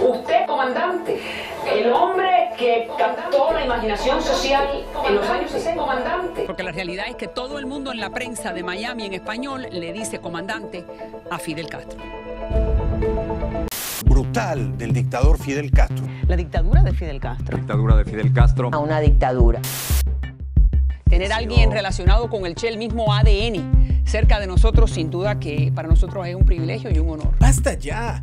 Usted, comandante, el hombre que captó la imaginación social en los años 60, comandante. Porque la realidad es que todo el mundo en la prensa de Miami en español le dice comandante a Fidel Castro. Brutal del dictador Fidel Castro. La dictadura de Fidel Castro. La Dictadura de Fidel Castro. A una dictadura. Tener a alguien relacionado con el Che, el mismo ADN, cerca de nosotros, sin duda que para nosotros es un privilegio y un honor. Basta ya.